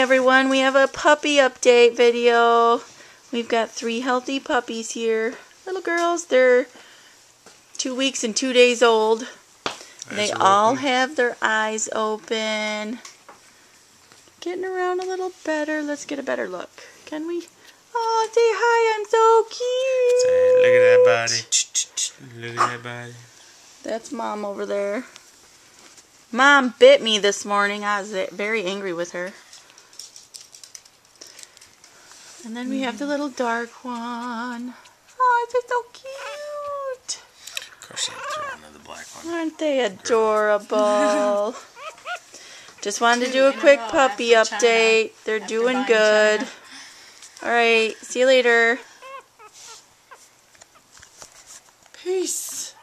everyone, we have a puppy update video. We've got three healthy puppies here. Little girls, they're two weeks and two days old. they all open. have their eyes open. Getting around a little better. Let's get a better look. Can we? Oh, say hi, I'm so cute. Say, look at that body. Look at that body. That's mom over there. Mom bit me this morning. I was very angry with her. And then we have the little dark one. Oh, they're so cute. Of course, you have to throw the black one. Aren't they adorable? Just wanted to do a quick puppy update. They're doing good. All right, see you later. Peace.